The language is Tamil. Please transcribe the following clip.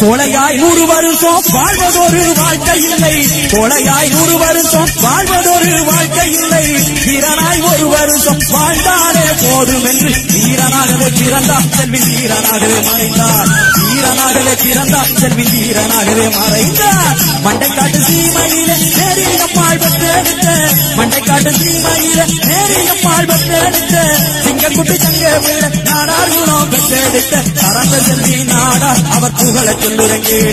கொலையாய் நூறு வருஷம் வாழ்வதொரு வாழ்க்கை இல்லை. கொலையாய் நூறு வருஷம் வாழ்வதொரு வாழ்க்கை இல்லை. வீரனாய் ஒரு வருஷம் வாழ்ந்தாலே போதும் என்று வீரனாகவே பிறந்தார் செல்வி வீரனாகவே மறைந்தார். வீரனாகவே பிறந்தார் செல்வி வீரனாகவே மறைந்தார். மண்டைக்காட்டு சீமையில நேரிய பால் எடுத்த மண்டைக்காட்டு சீமையில நேரிய பால் பெற்றெடுத்த சிங்கக்குட்டி சங்க வீட நாடார் குணம் பெற்றெடுத்த செல்வி நாடா அவர் புகழ சொல்லுறேன் கேளு